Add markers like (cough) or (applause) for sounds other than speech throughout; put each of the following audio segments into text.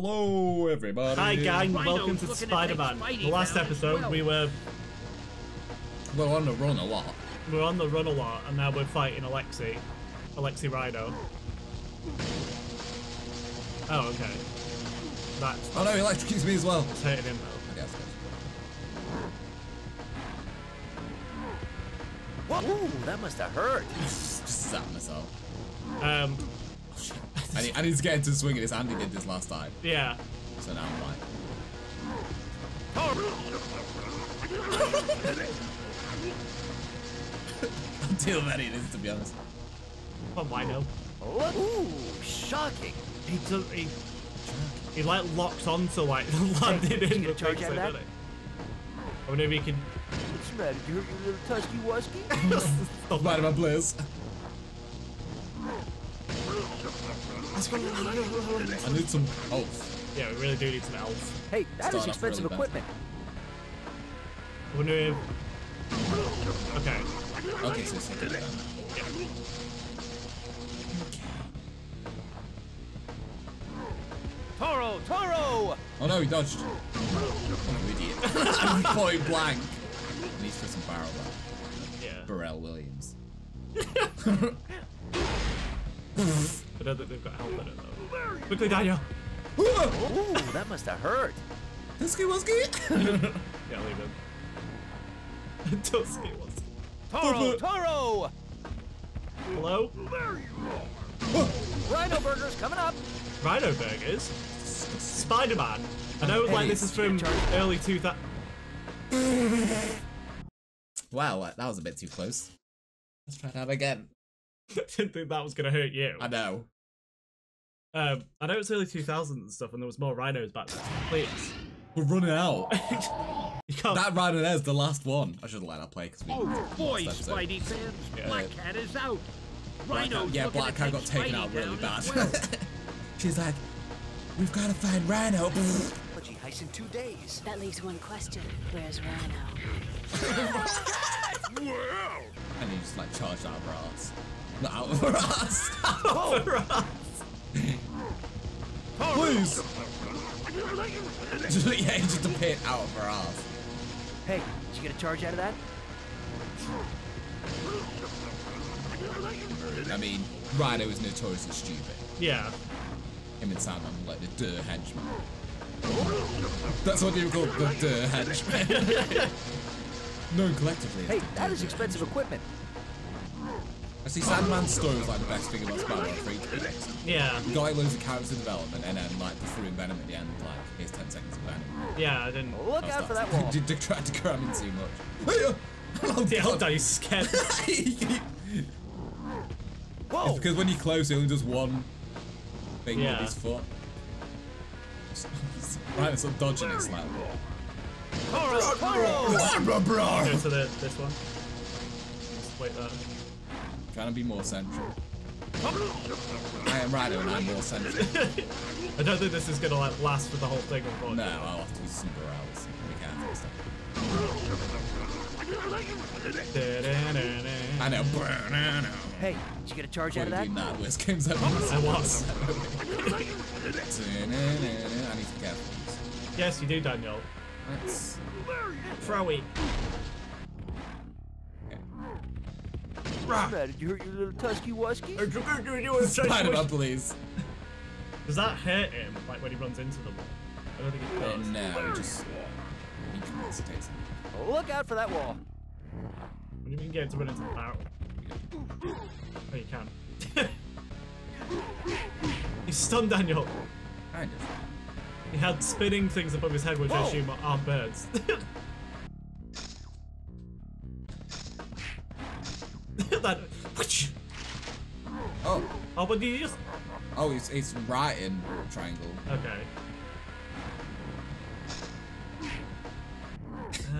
Hello, everybody. Hi, gang. Rhino's Welcome to Spider-Man. The last down episode, well. we were We're on the run a lot. We're on the run a lot, and now we're fighting Alexi, Alexi Rhino. Oh, okay. That's Oh no, he electrocutes me as well. that's hurting him though. I guess. Ooh, that must have hurt. (laughs) Just sat myself. Um, I need, I need to get into the swing of this. Andy did this last time, yeah. so now I'm like. I'll deal with of this, to be honest. Come on, Rhino. Look, ooh, shocking. He does. He, he like locks onto like (laughs) the landing in the a charge thing, out so of that? doesn't he? I wonder if he can. What's the matter? You hurt your little tusky wusky? Stop Spider-Man Blizz. I need some. Oh, Yeah, we really do need some elf. hey, that is Start off expensive really equipment. I wonder if. Okay. okay, so it's okay. then. Yeah. Toro, Toro! Oh no, he dodged. What an idiot. I'm (laughs) point blank. He needs to put some barrel back. Yeah. Burrell Williams. (laughs) (laughs) I don't think they've got help in it though. Quickly, Daniel. Ooh, that must have hurt. Husky Wusky! (laughs) Yeah, leave him. Dusky was. Toro, Toro! Hello? Rhino Burger's coming up. Rhino Burgers? Spider-Man? I know like this is from early 2000. wow, that was a bit too close. Let's try that again. (laughs) didn't think that was gonna hurt you. I know. Um, I know it's early 2000s and stuff, and there was more rhinos back then. Please. We're running out. (laughs) You can't. that Rhino there's the last one. I should have let that play because we. Oh boy, last episode. Spidey fans, Yeah. Black Cat is out. Black Rhino's yeah, Black Cat got taken Spidey out really bad. well. (laughs) She's like, we've got to find Rhino. but she heist in two days. That leaves one question. Where's Rhino? and he just like charged out of her ass. Not out of her ass. Please. Just- (laughs) yeah, he just appeared out of her ass. Hey, did you get a charge out of that? I mean, Rhino is notoriously stupid. yeah. Him and Sandman were like the Durr henchman. That's what they were called, the Durr henchman. (laughs) (laughs) Known collectively. Hey, the that Durr expensive equipment. I see Sandman's story was like the best thing about Spider-Man 3 to be honest. Yeah. You got like loads of character development and then like the throwing Venom at the end, like here's 10 seconds of Venom. Yeah, I didn't. Look out for that. that wall. (laughs) Did try to cram in too much? Uh, (laughs) oh, Yeah, God. oh, he's scared. (laughs) Whoa! because when you close, he only does one thing Yeah. with his foot. right, it's not dodging it slightly. Toro, Toro! Blah, blah, blah. Go to the, this one. Just wait there. Trying to be more central. I am Rhino and I'm more central. (laughs) I don't think this is gonna like last for the whole thing, no, unfortunately. I'll have to use some Burrells. We can't fix that. I know. Hey, did you get a charge What out of that? you doing that? Worst games ever. I was. I need to be careful. Yes, you do, Daniel. Let's. Throw What's the matter? Did you hurt your little tusky wusky? Spider-Man, please. Does that hurt him, like when he runs into the wall? I don't think it Uh, does. no, just incapacitates him. Look out for that wall. When do you mean get him to run into the barrel? Oh, you can. (laughs) He's stunned, Daniel. Kind of. He had spinning things above his head, which I Whoa. assume are birds. (laughs) that. Oh, Oh, but did you just. oh, it's it's right in triangle. Okay.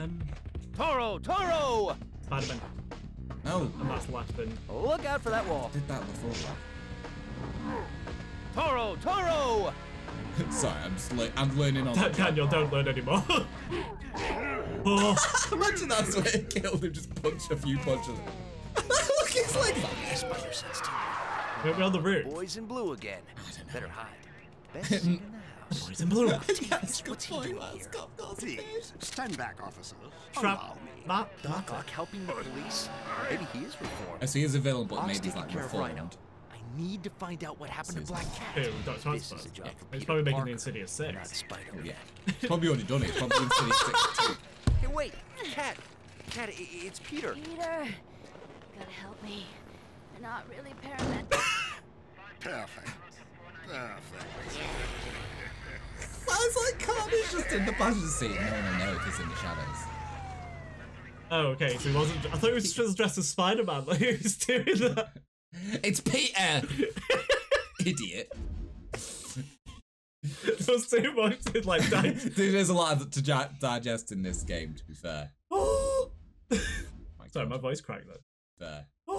Um, Toro, Toro! Spider-Man. Oh, And that's left in. Look out for that wall. did that before. Toro, Toro! (laughs) Sorry, I'm just le- I'm learning on. Da- (laughs) Daniel, don't learn anymore. (laughs) oh, Imagine that's where it killed him. Just punch a few punches. Look, his leg. we're we're on the roof. Boys in blue again. Better hide. Best in the Boys in blue. yes, (laughs) good What's he point. doing Let's here? go, go, Please, stand back, officer. Trap. Allow me. That. Doc Ock helping the police? Maybe he is reformed. So he is a villain, but maybe he's taking like care of Rhino. reformed. I need to find out what happened to Black Cat. Who? Dr. This is Octopus? a job Yeah. for He's Peter probably making Parker, the Insidious Six. Not Spider-Man. Yeah. Probably already done it. It's probably in City 6 too. Hey, wait, Cat. Cat, i- i- it's Peter. Peter, gotta help me. They're not really paramedics. (coughs) Perfect. Perfect. Sounds like Carnage just in the passenger seat. No one will know if he's in the shadows. Oh, okay. So he wasn't. I thought he was just dressed as Spider Man. (laughs) Like he was doing that. It's Peter! (laughs) Idiot. There was too much to like. Di- Dude, (laughs) there's a lot to digest in this game, to be fair. oh. (gasps) My Sorry, my voice cracked then. Fair. (gasps)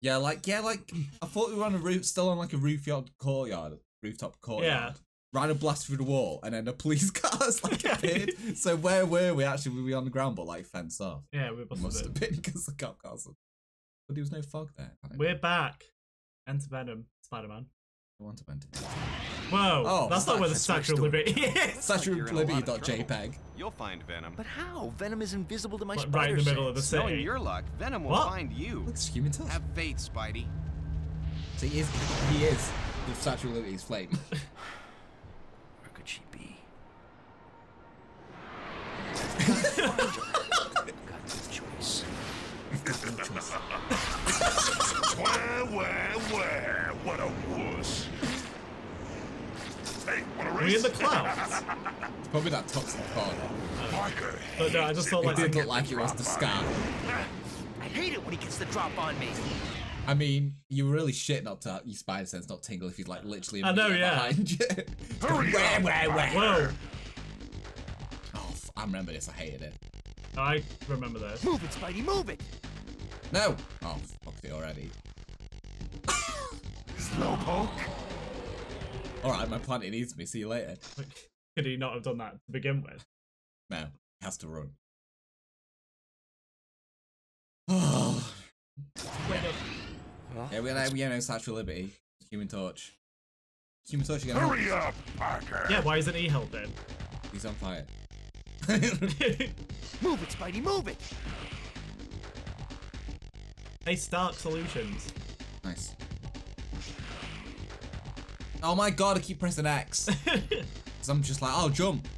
Yeah, like, yeah, like, I thought we were on a roof, still on like a rooftop courtyard, rooftop courtyard. Yeah. Ran a blast through the wall, and then a police (laughs) car's like appeared. so where were we actually? Were we on the ground, but like fenced off? Yeah, we It must, must have have been. been because the cop cars. But there was no fog there. We're back. Enter Venom, Spider Man. Want to enter. Whoa, Oh, that's not where the that's my Statue of story. Liberty is. Statue you're of in a lot of Liberty.jpg. trouble. You'll find Venom. But how? Venom is invisible to my Like, spider right in the middle of the sense. Knowing your luck, Venom will What? find you. Looks human touch. Have faith, Spidey. So he is, he is the Statue of Liberty's flame. (laughs) Where could she be? Got no choice. Where, where, where? What a wuss. Hey, we in the clouds? It's probably that toxic fog. But no, I just thought It like did look like it was the sky. I hate it when he gets the drop on me. I mean, you were really shit not to your spider sense not tingle if he's like literally I know, yeah. behind you. Hurry where, up, where, where? Whoa, Oh, f- I remember this. I hated it. I remember this. Move it, Spidey, move it. No. Oh, fucked it already. Slowpoke. All right, my planet needs me. See you later. (laughs) Could he not have done that to begin with? No, he has to run. (sighs) Oh. Yeah, we know, we know Statue of Liberty. Human Torch. Human Torch, you gonna help? Hurry up, Parker. Yeah, why isn't he helping? He's on fire. (laughs) Move it, Spidey, move it. hey, Stark Solutions. nice. Oh my god, I keep pressing X. (laughs) Because I'm just like, oh, jump.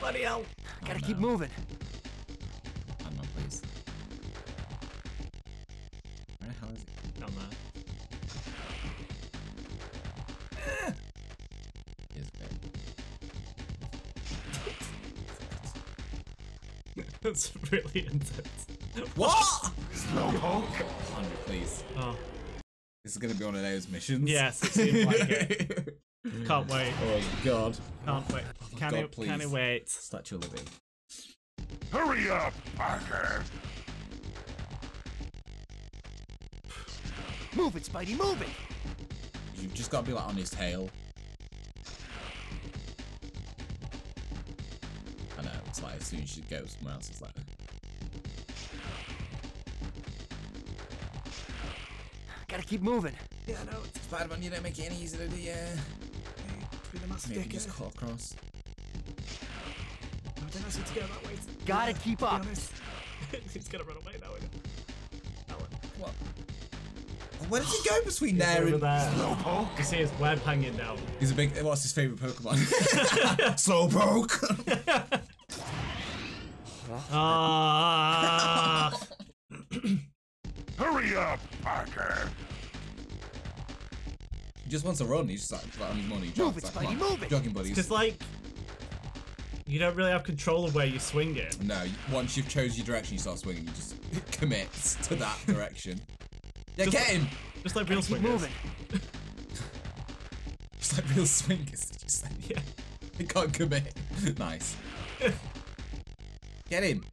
Bloody hell. I Gotta Oh, keep no. moving. Hang on, please. Where the hell is it? Down there. Here's a bit. That's really intense. What? (laughs) Slowpoke. 100, please. Oh, This is gonna be one of those missions. Yes, it seems like it. can't wait. oh god. Can't wait. Can God, it? Can it wait? Statue of Liberty. Hurry up, Parker. Move it, Spidey, move it. You've just got to be like on his tail. I know, it's like as soon as you go somewhere else, it's like. Gotta keep moving. Yeah, no, Spider Man, you don't make it any easier, to do you? Maybe just cut across. Gotta keep up. (laughs) He's gonna run away now. isn't he? What? Where did he go between He's there and. there. Slowpoke. You see his web hanging down. He's a big. What's his favourite Pokemon? (laughs) (laughs) Slowpoke! Ah! Hurry up, he just wants to run, he's just like, like on his money. Move jogs, it, like, come Spidey, on, move it. Jogging buddies. Because like, you don't really have control of where you swing it. No, once you've chose your direction, you start swinging. You just (laughs) commit to that direction. Yeah, Just get like- him! Just like real swingers. moving. (laughs) It's like real swingers. Did you say? Yeah. They can't commit. (laughs) nice. Get him!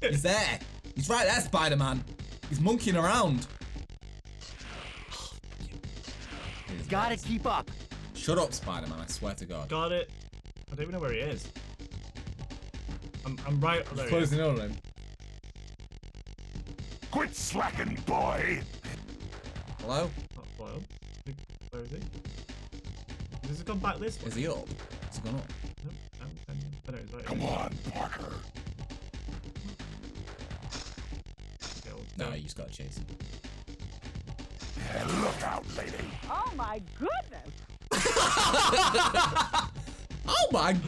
He's there. He's right there, Spider-Man. He's monkeying around. Gotta keep up. Shut up, Spider-Man. I swear to God. Got it. I don't even know where he is. I'm, I'm right. Oh, there he. Closing in on him. Quit slacking, boy. Hello? Oh, Where is he? Has he gone back this way? Is he up? Has he gone up? No, no, no, no. No, right Come here. on, Parker. No, you just gotta chase him. Yeah, look out, lady. Oh my goodness! (laughs) Oh my! Get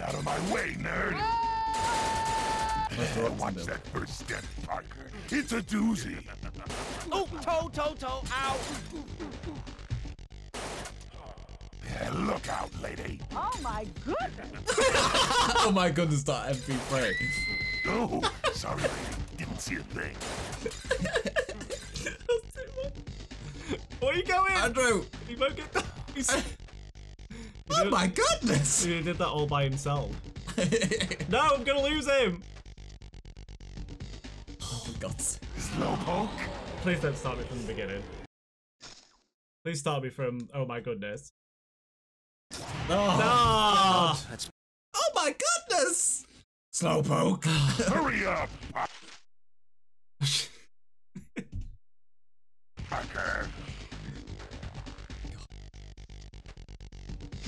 out of my way, nerd. Let's throw up some Watch that first step, Parker. It's a doozy. (laughs) Oh, toe, toe, toe, ow! Yeah, look out, lady. Oh my goodness! (laughs) oh my goodness, that MP3. Oh, sorry, lady. Didn't see a thing. Going? Andrew! He won't get down. (laughs) He's- (laughs) Oh my goodness! He did that all by himself. (laughs) No, I'm gonna lose him. oh my god. Slowpoke. Please don't start me from the beginning. Please start me from. Oh my goodness. Oh, Ah! That's oh my goodness! Slowpoke! Hurry up, Parker.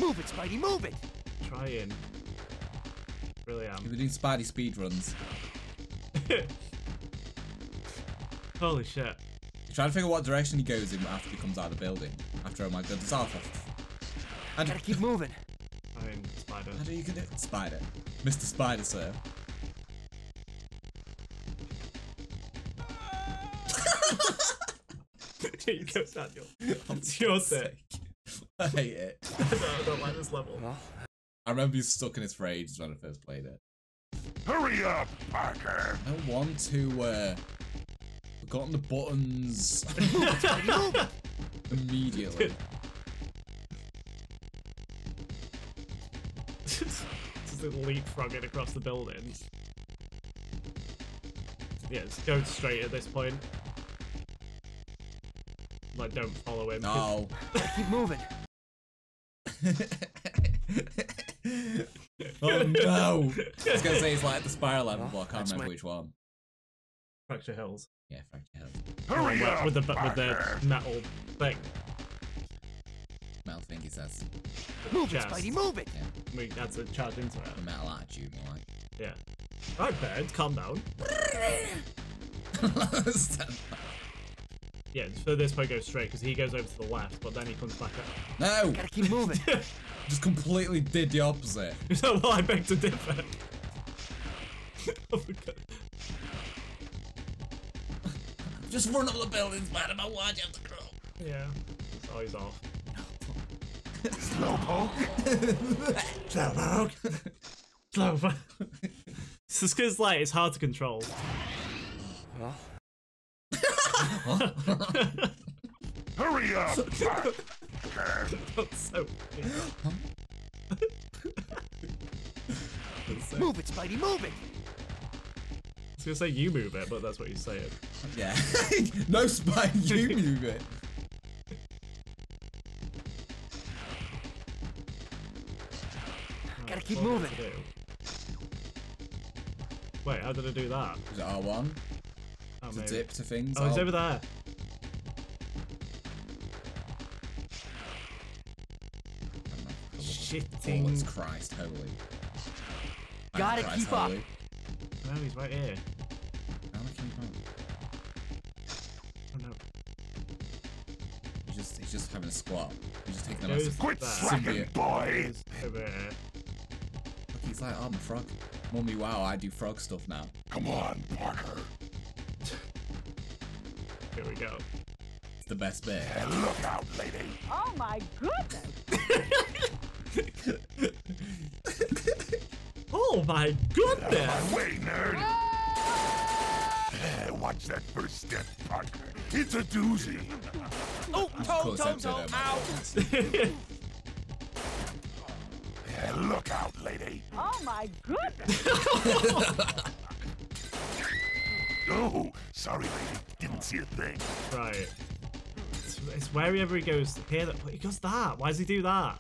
Move it, Spidey, move it! Trying. Really am. We're doing Spidey speed runs. (laughs) Holy shit. Trying to figure what direction he goes in after he comes out of the building. After oh my goodness, Alpha. And Gotta keep moving. Fine, spider. how do you can do it? Spider. Mr. Spider, sir. (laughs) (laughs) Here you go, Daniel. It's your turn. I hate it. I don't, I don't like this level. Well, I remember being stuck in it for ages when I first played it. Hurry up, Parker. I want to uh forgotten the buttons (laughs) immediately. Just leapfrogging across the buildings. Yeah, just go straight at this point. Like, don't follow him. No. gotta keep moving. (laughs) oh no! I was gonna say it's like the spiral level, but I can't That's remember my- which one. Fracture Hills. Yeah, Fracture Hill. Hurry With, up, with the with the metal thing. Metal thing, he says. Move it, Chest. Spidey, move it! We had to charge into it. The metal attitude, more like. Yeah. Right, bird, calm down. (laughs) Yeah, for this point, go straight because he goes over to the left, but then he comes back up. no! Gotta keep moving. (laughs) Just completely did the opposite. (laughs) So well, I beg to differ. oh my god. Just run up the buildings, man. I'm watch you have to crawl. Yeah. Oh, he's off. Slowpoke. (laughs) Slow. it's just because like it's hard to control. Well, Hurry up, so (laughs) move it, Spidey, move it! I was gonna say you move it, but that's what you're saying. Yeah. (laughs) no Spidey, you (laughs) move it. Gotta keep What do I moving. Wait, how did I do that? Is it R1? Oh, To dip to things? Oh, he's over there. Shitting. Oh, it's Christ holy. Gotta Christ keep up. No, he's right here. How do I keep up? Oh no. He's just, he's just having a squat. He's just taking a Goes massive... Quit there. slacking, Symbiote. boy. Over here. Look, he's like, oh, I'm a frog. Mummy, wow, I do frog stuff now. Come on, Parker. Here we go. It's the best bit. And look out, lady. Oh my goodness! (laughs) Oh my goodness! My way, nerd. Yeah, Watch that first step, Parker. It's a doozy. Oh, toe, Close toe, episode toe, of ow! Yeah, look out, lady. Oh my goodness! (laughs) Oh, sorry, lady. Didn't see a thing. right. It's, it's wherever he goes here. That he goes that. Why does he do that?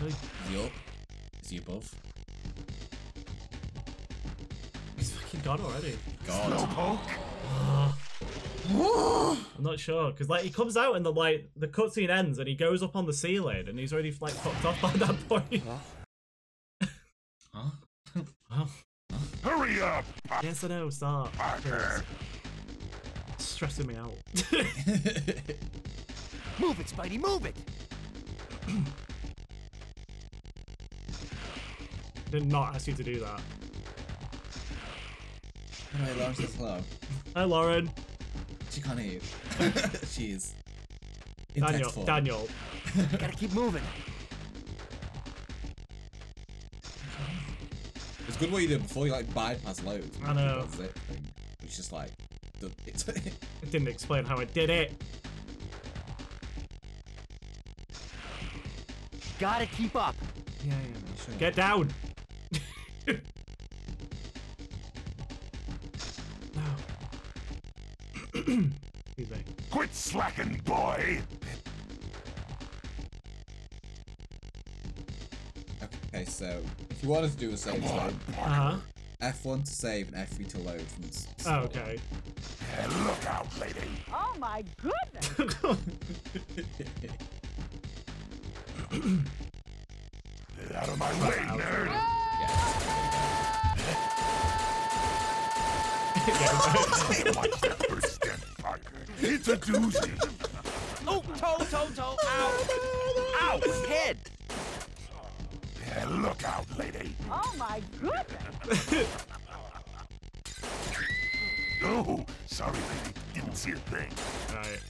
Really? Is he up? Is he above? He's fucking gone already. God. Slowpoke. (sighs) I'm not sure because like he comes out and the like the cutscene ends and he goes up on the ceiling and he's already like fucked off by that point. Huh? Oh, Hurry up, yes, I know. stop. It's stressing me out. (laughs) (laughs) Move it, Spidey, move it! (clears throat) Did not ask you to do that. Anyway, Lauren says hello. (laughs) Hi, Lauren. She can't hear you. She's in Daniel. text. Daniel. Gotta keep moving. Good what you did before you like bypass loads. I know. It thing. It's just like the- it's (laughs) It didn't explain how I did it. Gotta keep up. yeah, yeah, sure. Get down. (laughs) no. (clears throat) Quit slacking, boy. Okay, so if you wanted to do a save Come state, Uh huh. F1 to save and F3 to load from. s- Oh, okay. And look out, lady. Oh my goodness. (laughs) Get out of my way, nerd. Watch that first step, Parker. It's a doozy. Oh, toe, toe, toe. Ow. (laughs) Ow, head. And look out, lady. Oh my goodness. (laughs) Oh, sorry, lady. Didn't see a thing. Alright.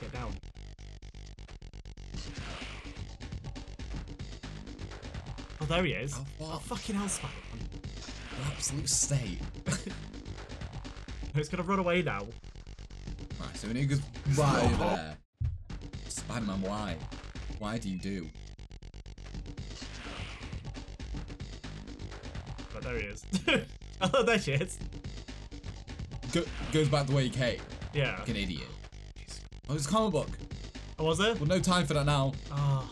Get down. Oh, there he is. Oh, Oh, what? fucking hell, Spider. Absolute state. (laughs) Who's gonna run away now? Right, so when he goes right over there. Spider-Man, why? Why do you do? But there he is. (laughs) oh, there she is. Go- goes back the way he came. Yeah. Like an idiot. Oh, it's a comic book. Oh, was it? Well, no time for that now. Oh.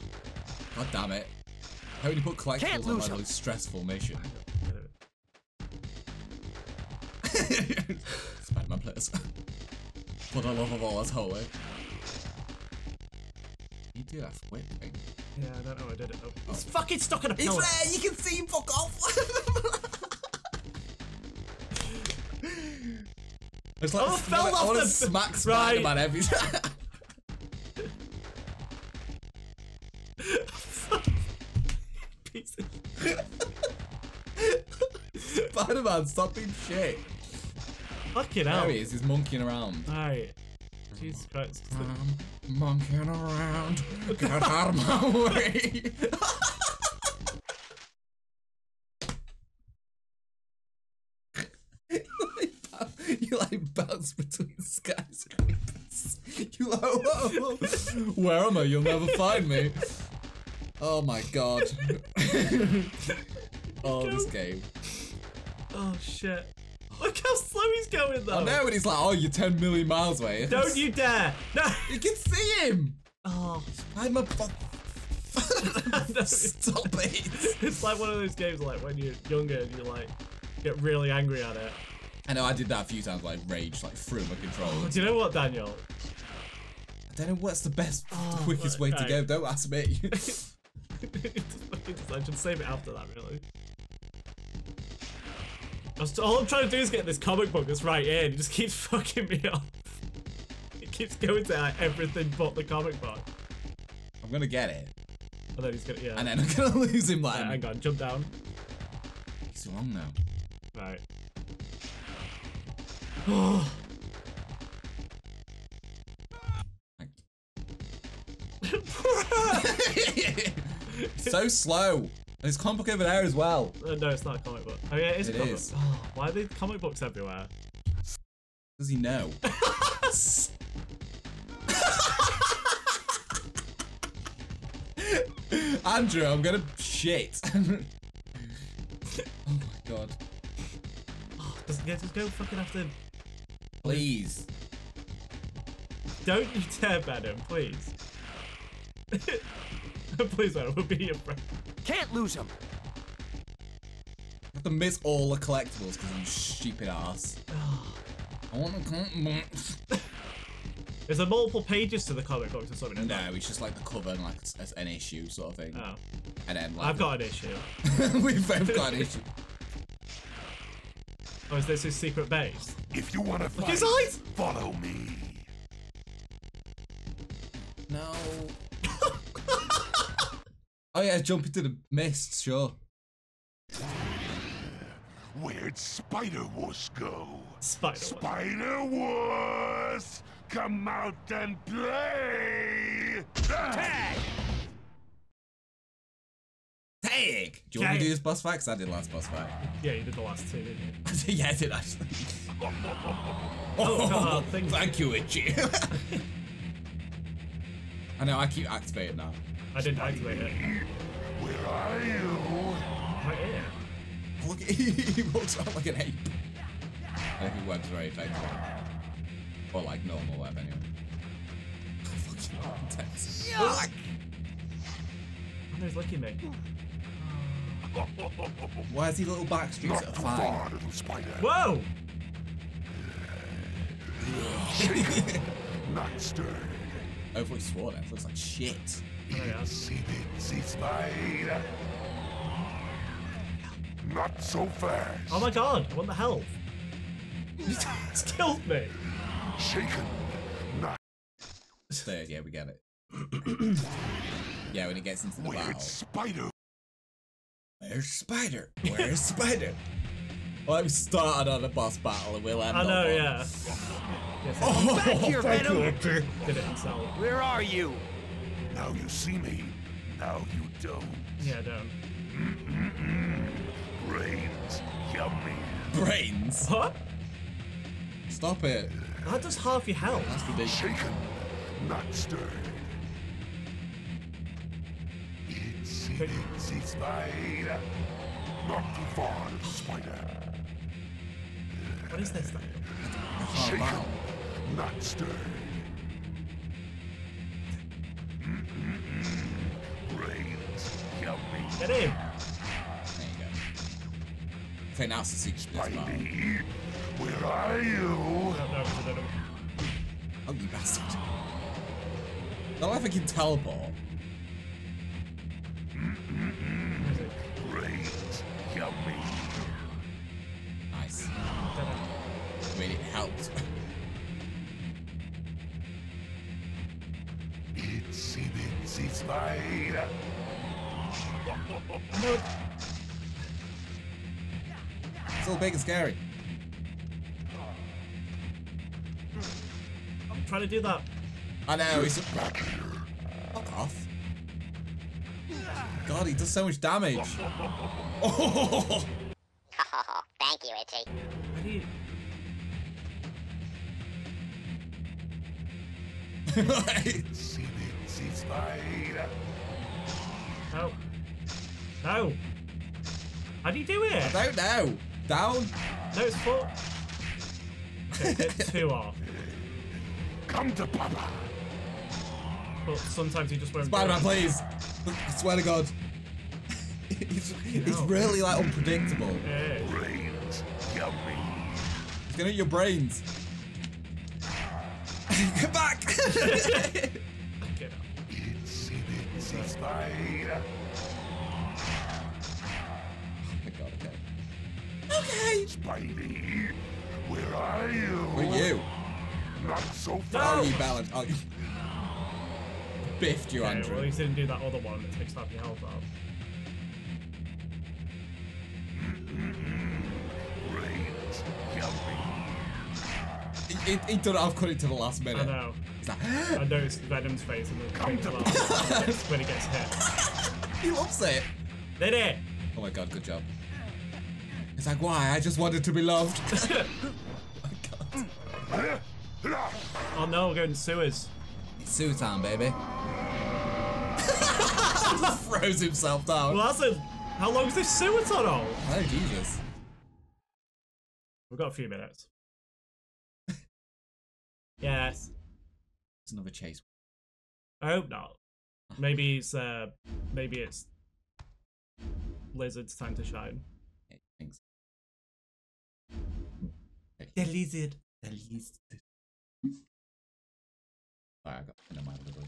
God damn it. How would you put collectibles Can't on lose like a really stressful mission? (laughs) Spider-Man players. (laughs) For the love of all that's holy. You do that quick thing. Yeah, I don't know I did it. Oh. It's fucking stuck in a It's pillar. there, you can see him fuck off! (laughs) it's like, Oh, it's fell like, I off want to the- smack Right. Spider-Man every time. Piece (laughs) Spider-Man, stop being shit. Fucking hell. There he is, he's monkeying around. Alright. Jesus Christ. I'm monkeying around. Get out of my way. (laughs) you like bounce between skyscrapers. You like, whoa, where am I? You'll never find me. Oh my god. (laughs) oh, this game. Oh shit. Look how slow he's going though. I know, and he's like, oh, you're 10 million miles away. Don't you dare. No. You can see him. Oh. I'm a. Fu- Stop it. It's like one of those games like when you're younger and you like get really angry at it. I know I did that a few times, like rage, like through my controller. Oh, do you know what, Daniel? I don't know what's the best, Oh, quickest way to go. Don't ask me. (laughs) Just fucking just- I should save it after that, really. All I'm trying to do is get this comic book that's right here, and it just keeps (laughs) fucking me up. It keeps going to like, everything but the comic book. I'm gonna get it, And then he's gonna, yeah. and then I'm gonna (laughs) lose him. Like, Right, hang on, jump down. he's long now. Right. (gasps) (laughs) so slow. There's comic book over there as well. Uh, no, it's not a comic book. Oh yeah, it is a comic is. book. Oh, why are there comic books everywhere? Does he know? (laughs) Andrew, I'm gonna shit. (laughs) oh my god. Oh, just, yeah, just go fucking after. Please. Don't you dare him, please. (laughs) (laughs) please, Venom, we'll be your friend. Can't lose him. I have to miss all the collectibles because you stupid ass. I want to collect. (laughs) Is there multiple pages to the comic books or something? No, it's just like the cover and like s- an issue sort of thing. Oh, And then like I've got an issue. (laughs) we've both got an issue. Oh, is this his secret base? If you want to fight, his eyes! follow me. No. Oh yeah, jump into the mist, sure. Where'd Spider Wuss go? Spider. Spider Wuss, come out and play. Tag! Tag! Do you want me to Tag. do this boss fight? 'Cause I did last boss fight. Yeah, you did the last two, didn't you? (laughs) yeah, I did actually. (laughs) Oh, God, oh, thank thank you, Itchy. (laughs) I know, I keep activating now. I didn't activate it. Where are you? Right here. Look, (laughs) he walks around like an ape. I think web's very effective. Or like normal web anyway. (laughs) Fucking (laughs) intense. Oh, he's licking me. Why is he little back streets Not that too are fine? far, little spider. Whoa! Not stirred. Overly swore then, looks like shit. Oh, yeah. See it, see spider. Not so fast. Oh my god, I want the health. (laughs) (laughs) it's killed me. Shaken. Not Third, yeah, we get it. (clears throat) yeah, when he gets into the where'd battle. Spider. Where's Spider? Where's Spider? Well, we started on a boss battle and we'll end I on know, one. yeah. Yes, Oh, Back here, thank you, Venom. Did it himself. Where are you? Now you see me. Now you don't. Yeah, don't. Brains. Yummy. Brains. What? Stop it. That does half your health. That's ridiculous. Shaken. Not stirred. It's itsy spider. Not too far, little spider. What is this thing? Oh, Shaken. wow. Not stirred. Brains. Yummy. Get him! There you go. Okay, now it's the secret to this Where are you? Oh, you bastard. Not like I can teleport. Big and scary. I'm trying to do that. I know, he's Back here. Fuck off. God, he does so much damage. Oh! (laughs) (laughs) Thank you, Itchy. How do you... Itsy bitsy. No. No. How do you do it? I don't know. Down. No, it's four. Okay, hit two off. Come to Papa. But sometimes he just won't. do Spider-Man, please. I swear to God. (laughs) he's, he's really like unpredictable. Yeah. Brains. Yummy. He's gonna eat your brains. (laughs) Come back! Get up. Itsy bitsy spider. my okay. Okay. Spidey. Where are you? Where are you? Not so Oh, far. you balanced. Oh, you biffed you, Okay, well, at Andrew. least he didn't do that other one that takes half your health off. Brains. Yummy. He, he, he done it. I've cut it to the last minute. I know. He's like, I noticed Venom's face and the Come thing to- laugh when he gets hit. he loves it. Did it? Oh my God, good job. He's like, why? I just wanted to be loved. (laughs) oh my God. Oh no, we're going to sewers. It's sewer time, baby. (laughs) Throws himself down. Well, that's a. How long is this sewer tunnel? Oh, Jesus. We've got a few minutes. (laughs) yes. It's another chase. I hope not. Maybe it's uh maybe it's Lizard's time to shine. Thanks. The lizard. The least. Sorry, I got in my little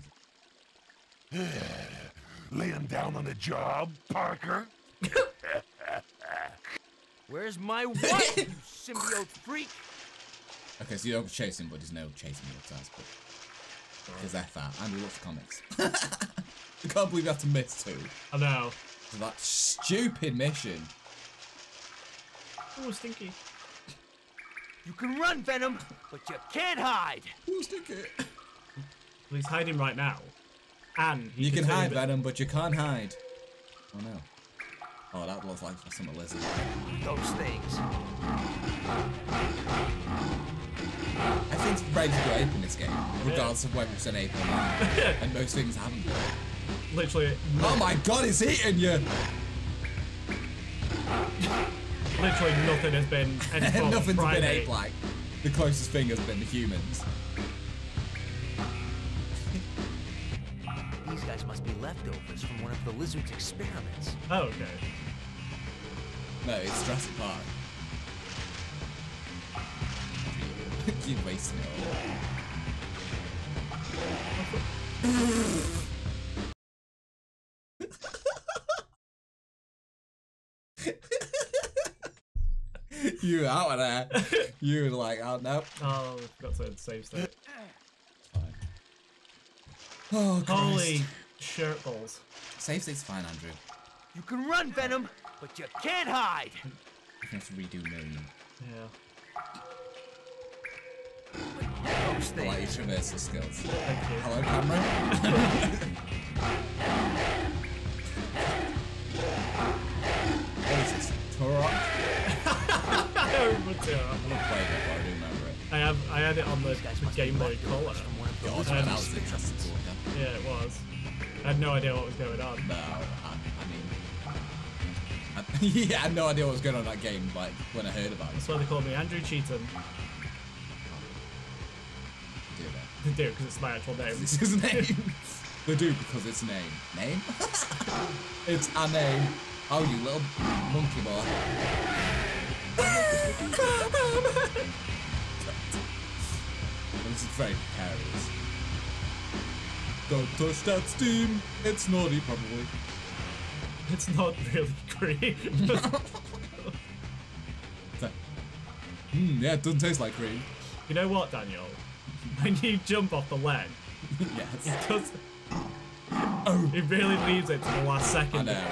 Laying down on the job, Parker? (laughs) Where's my wife, you symbiote freak? Okay, so you don't chase him, but there's no chasing you, that's but Because F that. Andrew loves comics. (laughs) I can't believe you have to miss two. I know. For that stupid mission. Oh, stinky. You can run, Venom, but you can't hide. Who's ticket? Well, he's hiding right now. And he You can turn hide, invi- Venom, but you can't hide. Oh no. Oh, that looks like some lizard. Those things. I think it's ready to go ape in this game, regardless of whether it's an ape or not. (laughs) and most things haven't. Literally, Oh my god, it's eating you! (laughs) literally nothing has been (laughs) any form of Nothing's been primate. ape-like. The closest thing has been the humans. These guys must be leftovers from one of the lizard's experiments. Oh, okay. No, it's Jurassic Park. (laughs) You're wasting it all. (laughs) you were out of there. You were like, oh no. Oh, I forgot to save state. Oh, Christ. Holy shirt balls. Save state's fine, Andrew. You can run, Venom, but you can't hide. You can have to redo million. Yeah. I like your traversal skills. Thank you. Hello, camera. (laughs) what is this? Turok? I don't remember I've not it, but I do remember it. I have I had it on the, the Game Boy Color. from one of God, lizard's that was an experiments. interesting talk, Yeah, it was. I had no idea what was going on. No, I, I mean, I, (laughs) yeah, I had no idea what was going on in that game. Like when I heard about it, That's why they called me Andrew Cheetham. do. They do, because it's my actual name. This is his (laughs) name. they do because it's name. Name? (laughs) it's a name. Oh, you little monkey boy. This is very precarious. Don't touch that steam. It's naughty, probably. It's not really green. (laughs) Hmm, yeah, it doesn't taste like cream. you know what, Daniel? When you jump off the ledge, (laughs) yes. it does. It really leaves it to the last I second. know.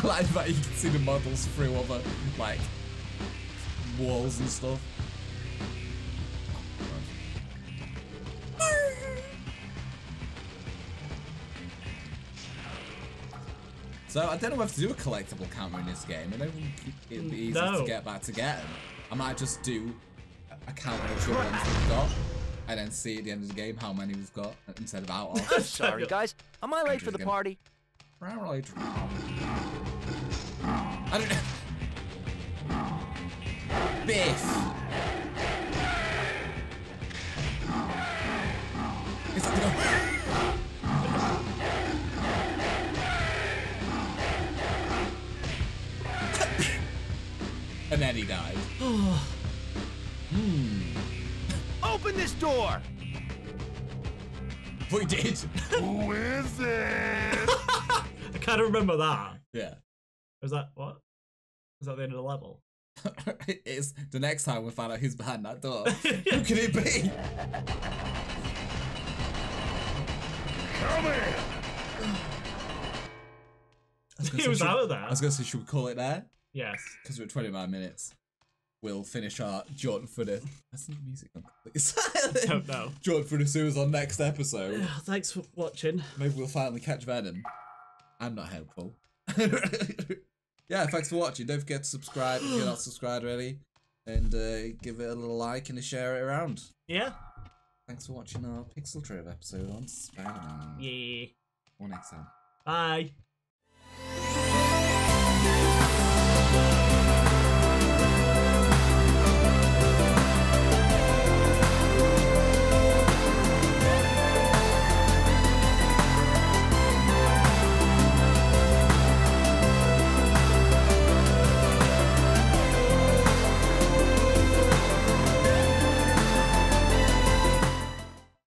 (laughs) I like that you can see the models through other like walls and stuff. So I don't know whether to do a collectible camera in this game. I don't think it'd be easy No. to get back to get 'em. I might just do a count of the ones we've got, and then see at the end of the game how many we've got instead of out of. (laughs) (laughs) Sorry, guys. Am I late for the Andrew's party? Right. I don't know. Biff. It's like the And then he died. (sighs) Open this door! But he did. Who is it? (laughs) I kind of remember that. yeah. Was that what? Is that the end of the level? (laughs) it is the next time we find out who's behind that door. (laughs) Who could it be? Come in. I He was should- out of there. I was gonna say, should we call it there? Yes. Because we're at 29 minutes. We'll finish our Jordan for the. That's the music on please. (laughs) Don't know. Jordan for the sewers on next episode. Thanks for watching. Maybe we'll finally catch Venom. I'm not helpful. Yeah, thanks for watching. Don't forget to subscribe if you're not subscribed already. And uh, give it a little like and share it around. Yeah. Thanks for watching our Pixel Trove episode on Spider Man. Yeah. Or next time. Bye.